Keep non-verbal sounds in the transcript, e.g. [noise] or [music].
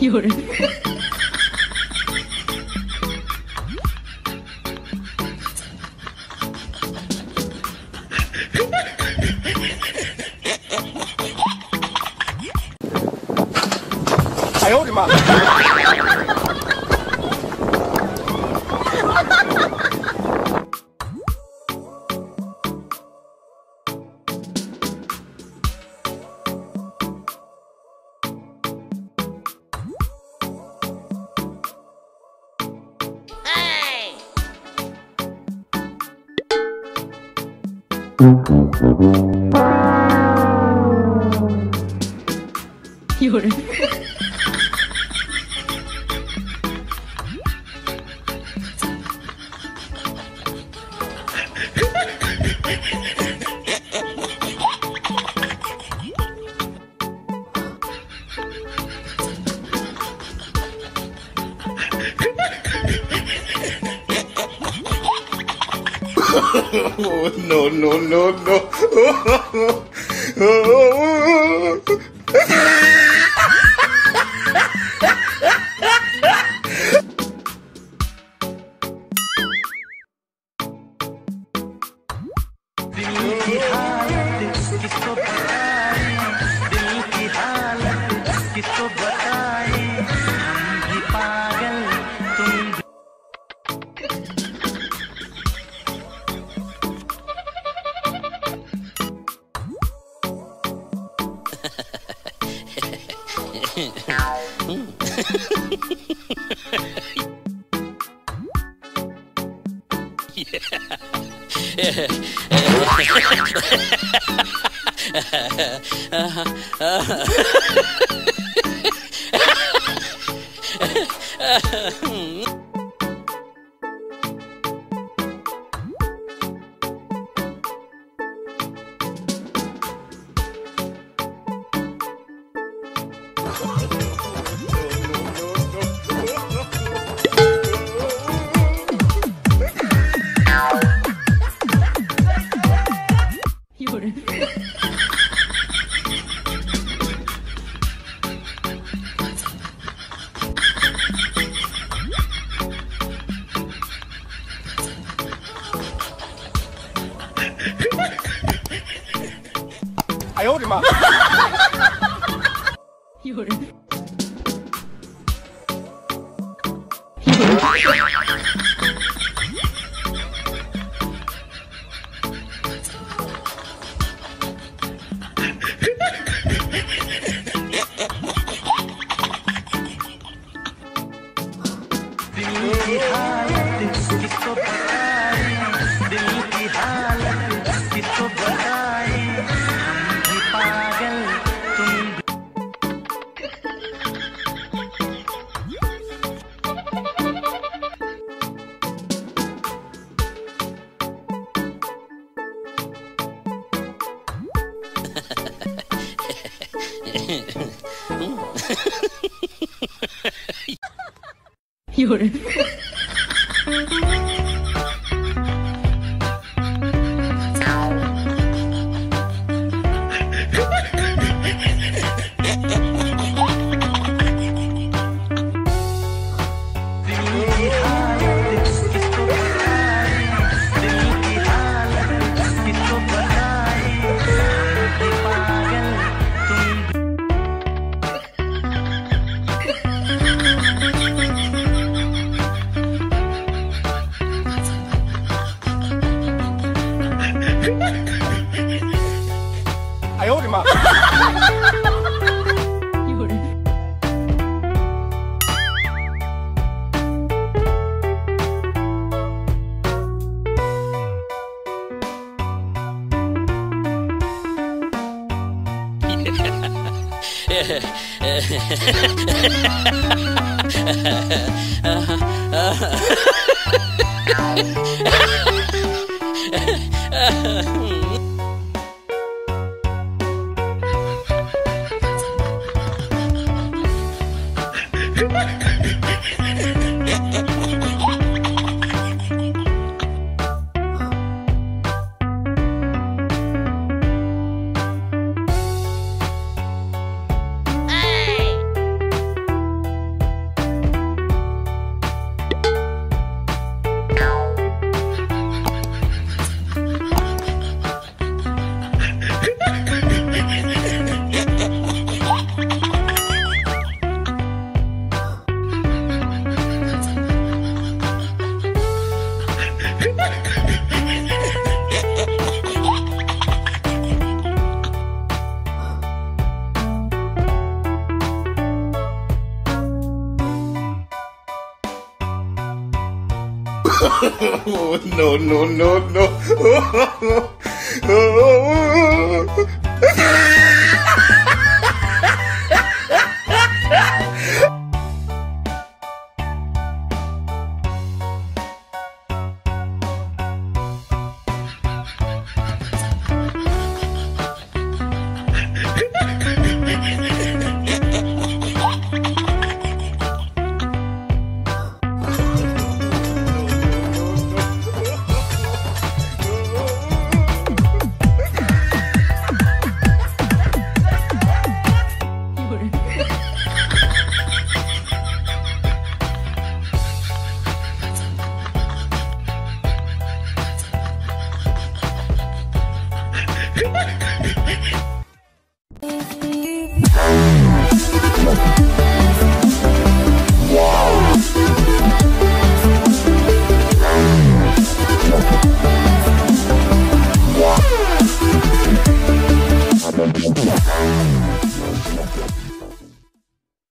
有人，哎呦我的妈！有人，[laughs] no, no, no, no. [laughs] 有哎呦我的妈！有人，有人，有人，[laughs] uh-huh. [laughs] [laughs] [laughs] Uh-huh. [laughs] no, no, no, no. [laughs]